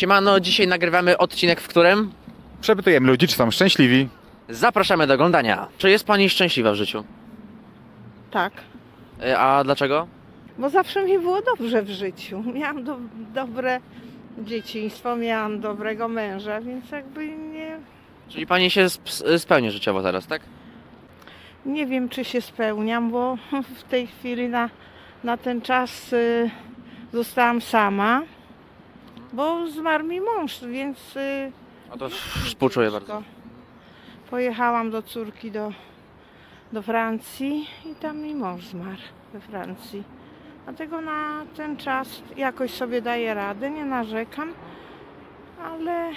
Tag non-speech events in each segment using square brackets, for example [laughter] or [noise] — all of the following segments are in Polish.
Siemano, dzisiaj nagrywamy odcinek, w którym Przepytujemy ludzi, czy są szczęśliwi. zapraszamy do oglądania. Czy jest Pani szczęśliwa w życiu? Tak, E, A dlaczego? bo zawsze mi było dobrze w życiu. Miałam do, dobre dzieciństwo, miałam dobrego męża, więc jakby nie, Czyli Pani się sp- spełni życiowo teraz, tak? nie wiem, czy się spełniam, bo w tej chwili na, na ten czas y, zostałam sama, bo zmarł mi mąż, więc y, No to współczuję bardzo. pojechałam do córki do, do Francji i tam mi mąż zmarł we Francji. Dlatego na ten czas jakoś sobie daję radę, nie narzekam, ale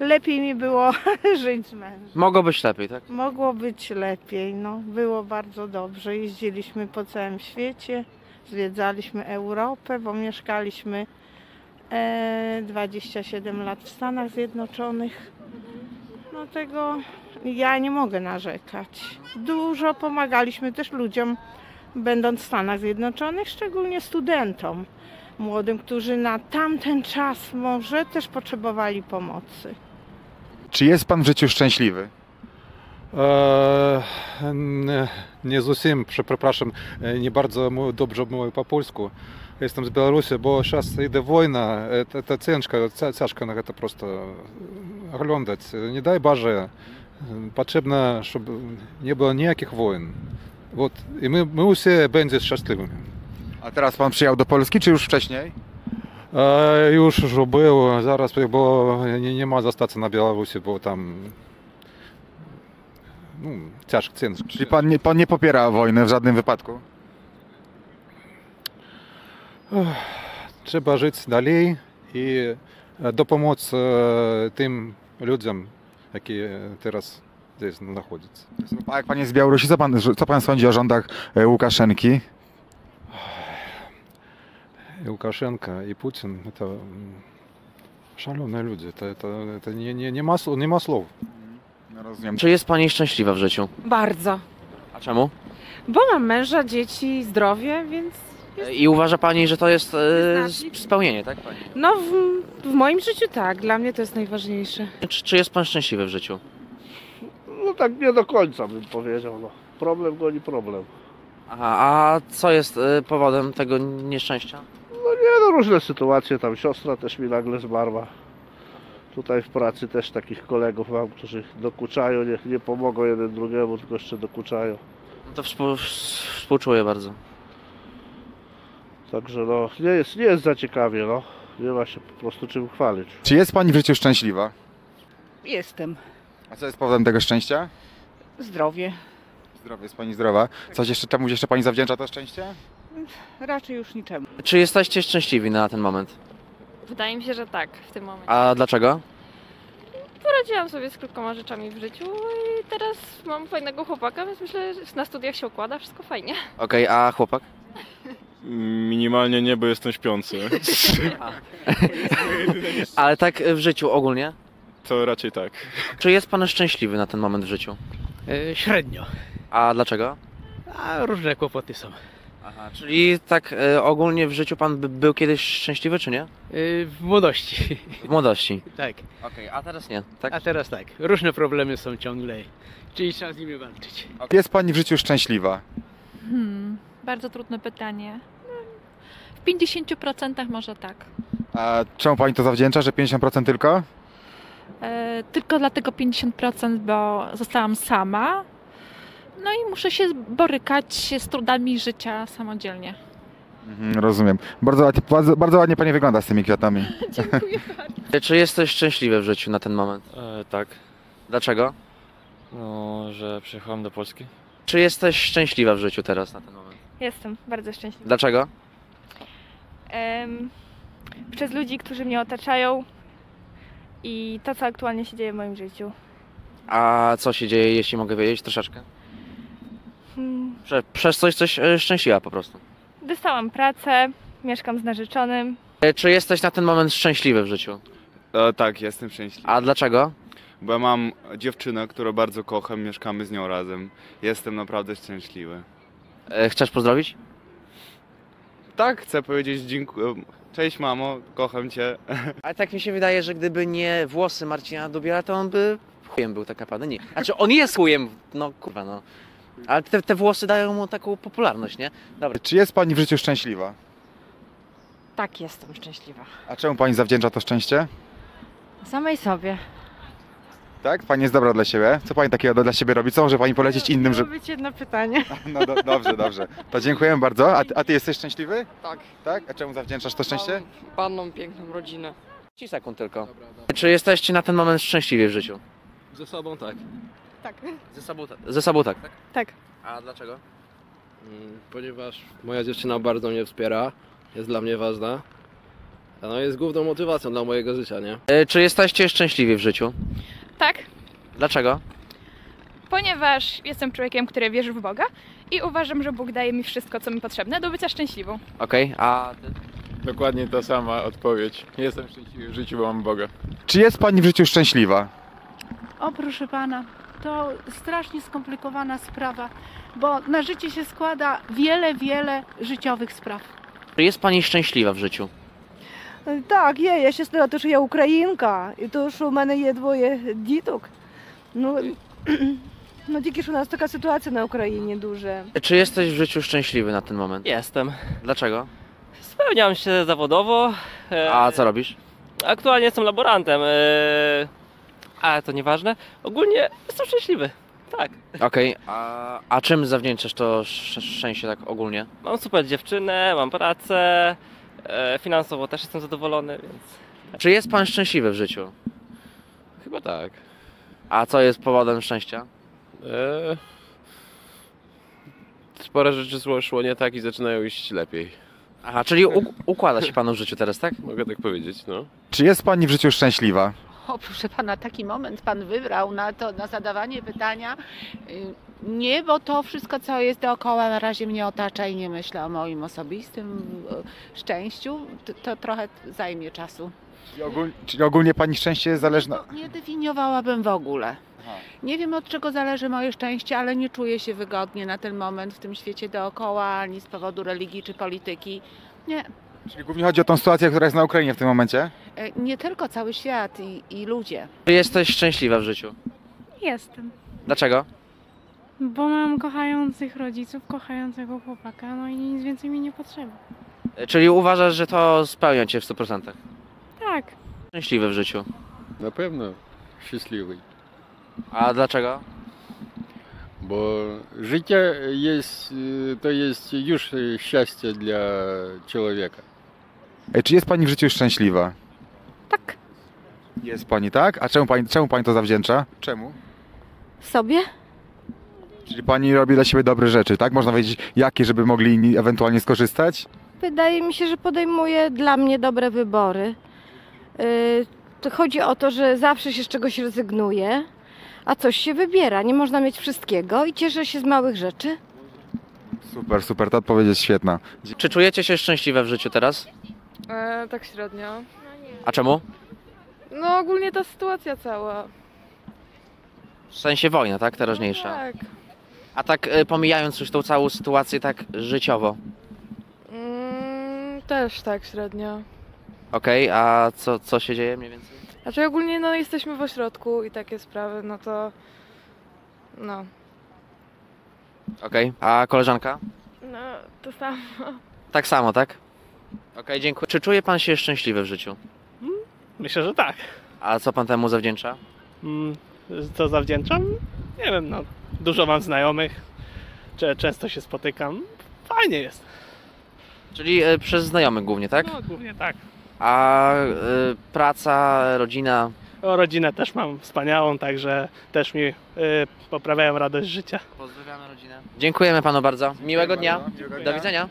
lepiej mi było [laughs] żyć z mężem. Mogło być lepiej, tak? Mogło być lepiej, no było bardzo dobrze. Jeździliśmy po całym świecie, zwiedzaliśmy Europę, bo mieszkaliśmy 27 lat w Stanach Zjednoczonych. No tego ja nie mogę narzekać. Dużo pomagaliśmy też ludziom, będąc w Stanach Zjednoczonych, szczególnie studentom młodym, którzy na tamten czas może też potrzebowali pomocy. Czy jest pan w życiu szczęśliwy? E, nie, nie зовсім, przepraszam, e, nie bardzo mu- dobrze mówię po polsku. Jestem z Białorusi, bo зараз idzie wojna, to, to ciężko, cia- ciężko na to prosto oglądać. Nie daj Boże, potrzebne, żeby nie było никаких wojen. Вот. I my, my wszyscy będziemy szczęśliwymi. A teraz pan przyjechał do Polski, czy już wcześniej? E, już już był, zaraz, bo nie, nie ma zostać na Białorusi, bo tam no, ciężko, ciężko. Czyli pan nie, pan nie popiera wojny w żadnym wypadku? Trzeba żyć dalej i e, dopomóc e, tym ludziom, jakie teraz здесь находятся. A jak pan jest z Białorusi, co pan, co pan sądzi o rządach e, Łukaszenki? И Лукашенко, и Путин – это м, шаленые люди. Это, это, это не, не, не, ма, не ма слов. No rozumiem. Czy jest Pani szczęśliwa w życiu? Bardzo. A czemu? Bo mam męża, dzieci, zdrowie, więc E, i uważa Pani, że to jest e, spełnienie, tak Pani? no w, w moim życiu tak, dla mnie to jest najważniejsze. Czy, czy jest Pan szczęśliwy w życiu? No tak nie do końca bym powiedział. No. Problem goni problem. Aha, a co jest e, powodem tego nieszczęścia? No nie no różne sytuacje, tam siostra też mi nagle zmarła. Tutaj w pracy też takich kolegów mam, którzy dokuczają, nie, nie pomogą jeden drugiemu, tylko jeszcze dokuczają. To współ, współczuję bardzo. Także no nie jest, nie jest za ciekawie, no. Nie ma się po prostu czym chwalić. Czy jest pani w życiu szczęśliwa? Jestem. A co jest powodem tego szczęścia? Zdrowie. Zdrowie, jest pani zdrowa. Coś jeszcze, czemuś jeszcze pani zawdzięcza to szczęście? Raczej już niczemu. Czy jesteście szczęśliwi na ten moment? Wydaje mi się, że tak w tym momencie. A dlaczego? Poradziłam sobie z kilkoma rzeczami w życiu i teraz mam fajnego chłopaka, więc myślę, że na studiach się układa, wszystko fajnie. Okej, a chłopak? Minimalnie nie, bo jestem śpiący. [laughs] Ale tak w życiu ogólnie? To raczej tak. Czy jest Pan szczęśliwy na ten moment w życiu? E, Średnio, A dlaczego? a różne kłopoty są. Aha, czyli tak e, ogólnie w życiu Pan by, był kiedyś szczęśliwy, czy nie? E, W młodości, W młodości. [laughs] tak. Okej, a teraz nie, tak? A teraz tak, różne problemy są ciągle, czyli trzeba z nimi walczyć. Jest pani w życiu szczęśliwa? Hmm, bardzo trudne pytanie. W 50% może tak. A czemu pani to zawdzięcza, że 50% tylko? E, tylko dlatego 50%, bo zostałam sama. No i muszę się borykać z trudami życia samodzielnie. Mhm, rozumiem. Bardzo, ładnie- bardzo, bardzo ładnie pani wygląda z tymi kwiatami. [laughs] [laughs] Dziękuję E, Czy jesteś szczęśliwy w życiu na ten moment? E, tak. Dlaczego? No, że przyjechałem do Polski. Czy jesteś szczęśliwa w życiu teraz na ten moment? Jestem bardzo szczęśliwa. Dlaczego? Przez ludzi, którzy mnie otaczają i to, co aktualnie się dzieje w moim życiu. A co się dzieje, jeśli mogę wiedzieć troszeczkę? Hmm, Prze, przez coś coś e, szczęśliwa po prostu. Dostałam pracę, mieszkam z narzeczonym. E, Czy jesteś na ten moment szczęśliwy w życiu? E, tak, jestem szczęśliwy. A dlaczego? Bo ja mam dziewczynę, którą bardzo kocham, mieszkamy z nią razem. Jestem naprawdę szczęśliwy. E, Chcesz pozdrowić? Tak, chcę powiedzieć dziękuję. Cześć mamo, kocham cię. [laughs] Ale tak mi się wydaje, że gdyby nie włosy Marcina Dubiela, to on by chujem był tak naprawdę. Nie. Znaczy on jest chujem, no kurwa no. Ale te, te włosy dają mu taką popularność, nie? Dobra. Czy jest pani w życiu szczęśliwa? Tak, jestem szczęśliwa. A czemu pani zawdzięcza to szczęście? Samej sobie. Tak? Pani jest dobra dla siebie. Co pani takiego dla siebie robi? Co może pani polecić innym, że... być jedno pytanie. [laughs] No do, dobrze, dobrze. To dziękujemy bardzo. A ty, a ty jesteś szczęśliwy? Tak. Tak? A czemu zawdzięczasz to szczęście? Mam panną piękną rodzinę. 30 sekund tylko. Czy jesteście na ten moment szczęśliwi w życiu? Ze sobą tak. Tak. Ze sobą, tak. Ze sobą tak. Tak. A dlaczego? Mm, Ponieważ moja dziewczyna bardzo mnie wspiera, jest dla mnie ważna. No jest główną motywacją dla mojego życia, nie? E, Czy jesteście szczęśliwi w życiu? Tak, Dlaczego? ponieważ jestem człowiekiem, który wierzy w Boga i uważam, że Bóg daje mi wszystko, co mi potrzebne do bycia szczęśliwą. Okej, a ty? Dokładnie ta sama odpowiedź. Jestem szczęśliwy w życiu, bo mam Boga. Czy jest pani w życiu szczęśliwa? O proszę pana, to strasznie skomplikowana sprawa, bo na życie się składa wiele, wiele życiowych spraw. Czy jest pani szczęśliwa w życiu? Так, є. Я щаслива, тому що я українка, і то, що в мене є двоє діток. Ну, ну тільки що у нас така ситуація на Україні дуже. Czy jesteś w życiu szczęśliwy na ten moment? Jestem. Dlaczego? Spełniam się zawodowo. e, A co robisz? Aktualnie jestem laborantem, e, ale to nieważne. Ogólnie jestem szczęśliwy. Tak. Okej, a, a czym zawdzięczasz to sz- szczęście tak ogólnie? Mam super dziewczynę, mam pracę. E, finansowo też jestem zadowolony, więc. Czy jest pan szczęśliwy w życiu? Chyba tak. A co jest powodem szczęścia? Eee, sporo rzeczy szło, szło nie tak i zaczynają iść lepiej. Aha, czyli u, układa się panu w życiu teraz, tak? Mogę tak powiedzieć, no. Czy jest pani w życiu szczęśliwa? O proszę pana, taki moment pan wybrał na to, na zadawanie pytania. Y, Nie, bo to wszystko, co jest dookoła, na razie mnie otacza i nie myślę o moim osobistym y, szczęściu. To, to trochę zajmie czasu. Czyli ogólnie, czyli ogólnie pani szczęście jest zależne... Nie definiowałabym w ogóle. Nie wiem od czego zależy moje szczęście, ale nie czuję się wygodnie na ten moment w tym świecie dookoła, ani z powodu religii czy polityki. Nie, Czyli głównie chodzi o tą sytuację, która jest na Ukrainie w tym momencie? E, nie tylko cały świat i, i ludzie. Czy jesteś szczęśliwa w życiu? Jestem. Dlaczego? Bo mam kochających rodziców, kochającego chłopaka, no i nic więcej mi nie potrzeba. E, Czyli uważasz, że to spełnia cię w 100%? Tak. Szczęśliwy w życiu. Na pewno szczęśliwy. A dlaczego? Bo życie jest, y, to jest już szczęście dla człowieka. E, Czy jest pani w życiu szczęśliwa? Tak. Jest pani, tak? A czemu pani, czemu pani to zawdzięcza? Czemu? Sobie? Czyli pani robi dla siebie dobre rzeczy, tak? Można powiedzieć, jakie, żeby mogli inni ewentualnie skorzystać? Wydaje mi się, że podejmuję dla mnie dobre wybory. Yy, to chodzi o to, że zawsze się z czegoś rezygnuje, a coś się wybiera. Nie można mieć wszystkiego i cieszę się z małych rzeczy. Super, super, ta odpowiedź jest świetna. Czy czujecie się szczęśliwe w życiu teraz? E, tak średnio. A czemu? No ogólnie ta sytuacja cała. W sensie wojna, tak? Teraźniejsza. Tak. A tak e, pomijając już tą całą sytuację tak życiowo. Mm, też tak średnio. Okej, a co, co się dzieje mniej więcej? Znaczy ogólnie no jesteśmy w ośrodku i takie sprawy, no to... No. Okej, a koleżanka? No, to samo. Tak samo, tak? Okej, dziękuję. Czy czuje pan się szczęśliwy w życiu? Myślę, że tak. A co pan temu zawdzięcza? Mm, Co zawdzięczam? Nie wiem, no. Dużo mam znajomych. Często się spotykam. Fajnie jest. Czyli e, przez znajomych głównie, tak? No, głównie tak. A e, praca, rodzina? O, rodzinę też mam wspaniałą, także też mi y, poprawiają radość życia. Pozdrawiamy rodzinę. Dziękujemy panu bardzo. Miłego dnia. Do widzenia.